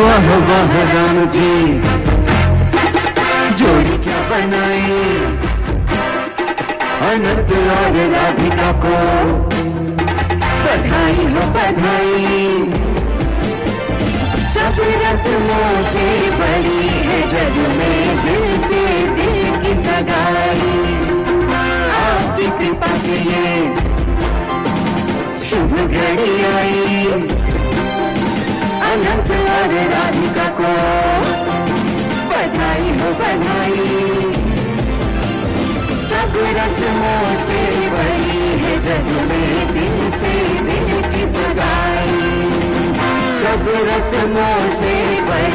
वाह वाह राम जी। जोड़ी क्या बनाई? अनंत राधिका को बधाई हो बधाई। और राधिका को बधाई हो, बधाई। सब रस्मों से वही है जग में दिल से दिल की सगाई। सब रस्मों से बड़ी है जग